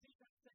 Jesus